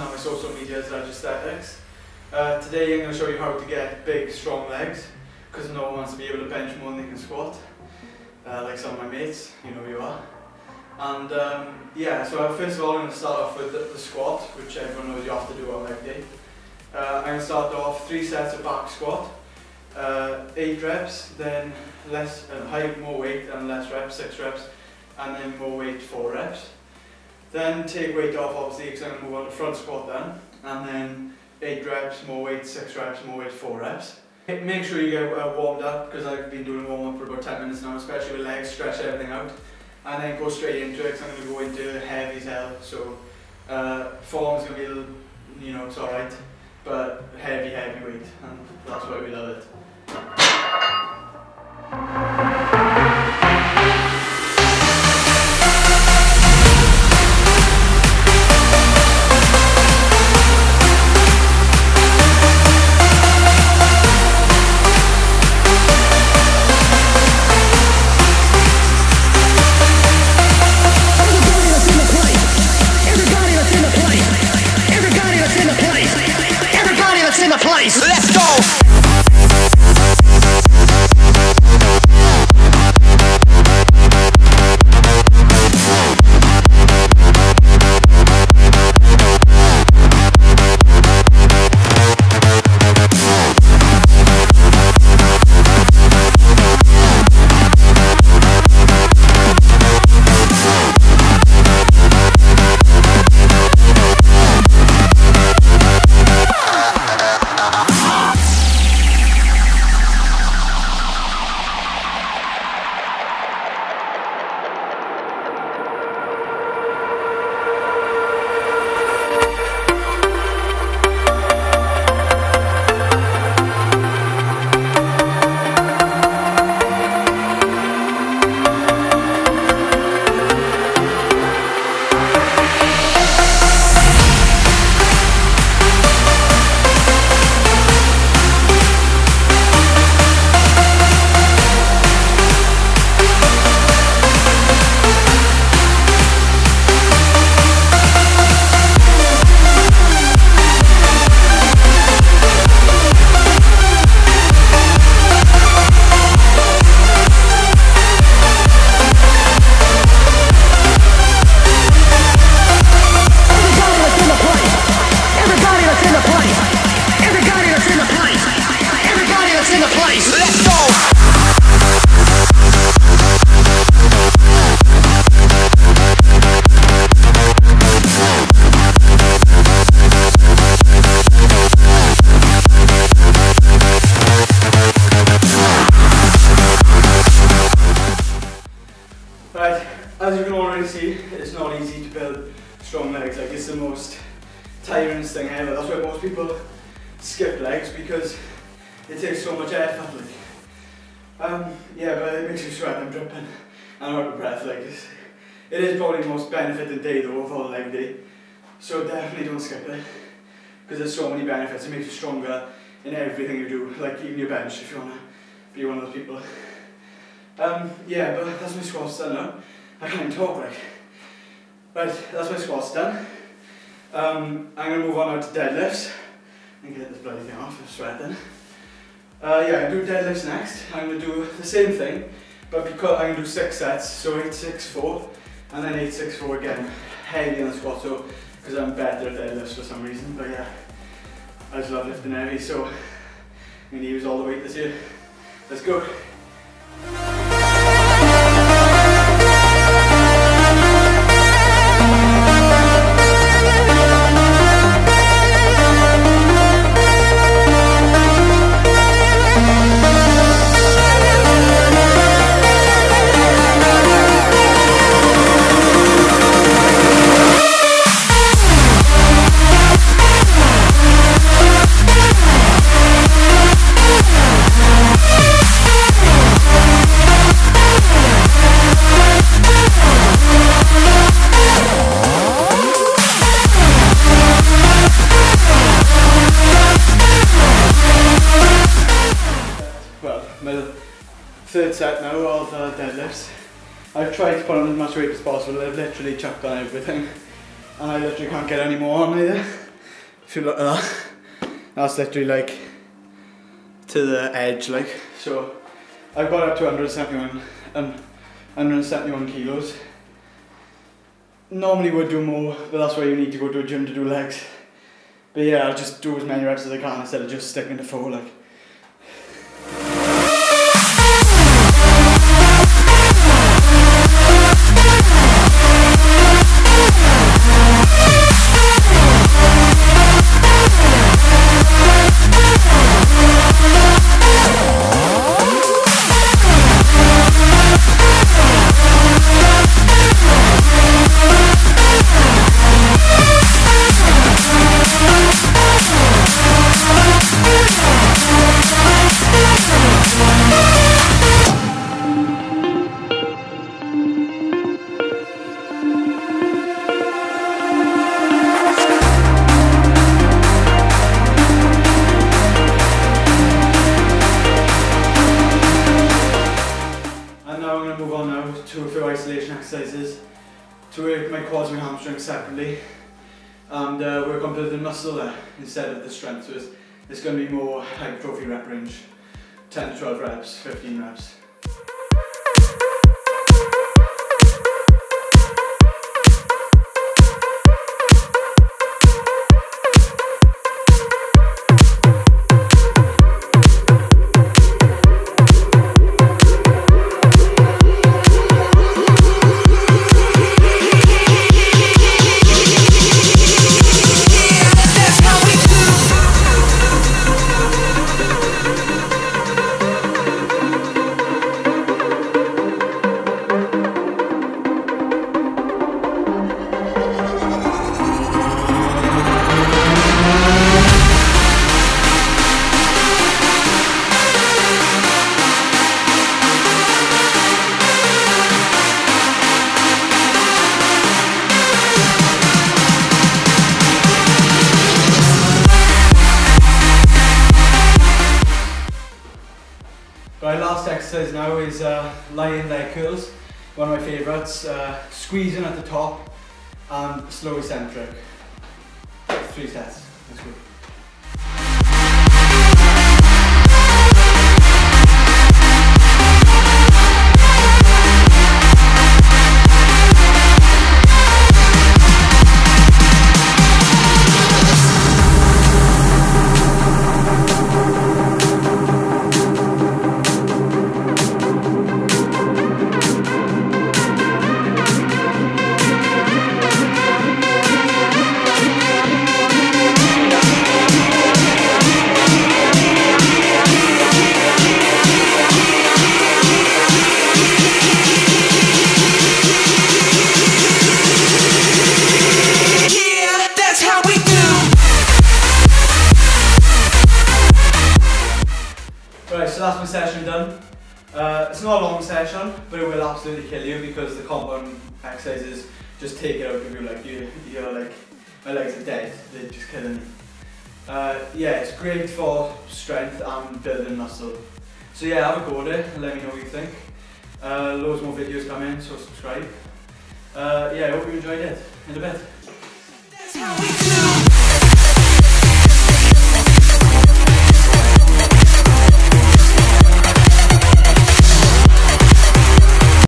on my social media as Aesthetix. Uh, today I'm going to show you how to get big, strong legs, because no one wants to be able to bench more than they can squat, uh, like some of my mates, you know you are. And um, yeah, so first of all I'm going to start off with the, the, squat, which everyone knows you have to do on leg day. Uh, I'm going to start off three sets of back squat, uh, eight reps, then less, uh, high, more weight and less reps, six reps, and then more weight, four reps. Then take weight off obviously because I'm going to move on to front squat then. And then 8 reps, more weight, 6 reps, more weight, 4 reps. Make sure you get uh, warmed up because I've been doing warm up for about 10 minutes now, especially with legs, stretch everything out. And then go straight into it because I'm going to go into heavy as hell. So uh, form's going to be, little, you know, it's alright, but heavy, heavy weight. And that's why we love it. As legs. Like it's the most tiring thing ever. That's why most people skip legs because it takes so much effort. Like, um, yeah, but it makes you sweat. I'm dripping. I'm out of breath. Like it's, it is probably the most benefiting day though of all leg day. So definitely don't skip it because there's so many benefits. It makes you stronger in everything you do, like even your bench if you wanna be one of those people. Um, yeah, but that's my squats done now. I can't talk like. Right, that's my squats done. Um, I'm going to move on now to deadlifts and get this bloody thing off, I'm sweating. Uh, yeah, I'm going to do deadlifts next. I'm going to do the same thing, but because I'm going to do six sets, so eight, six, four, and then eight, six, four again, heavy on the squat, so because I'm better at deadlifts for some reason, but yeah, I just love lifting heavy, so I'm going to use all the weight this year. Let's go. Third set now of uh, deadlifts. I've tried to put on as much weight as possible, I've literally chucked on everything. And I literally can't get any more on either. if you look at that, that's literally like to the edge like. So I've got up to 171 um, 171 kilos. Normally would do more, but that's why you need to go to a gym to do legs. But yeah, I'll just do as many reps as I can instead of just sticking to four like. Exercises to work my quads and hamstrings separately and uh, work on building muscle there instead of the strength. So it's, it's going to be more hypertrophy rep range, 10 to 12 reps, 15 reps. Exercise now is uh, lying leg curls. One of my favourites. Uh, squeezing at the top and slow eccentric. Three sets. That's my session done. Uh, it's not a long session, but it will absolutely kill you because the compound exercises just take it out of you. Like you, you're like, my legs are dead. They're just killing me. Uh, yeah, it's great for strength and building muscle. So yeah, have a go at it and let me know what you think. Uh, loads more videos coming, so subscribe. Uh, yeah, I hope you enjoyed it. In a bit.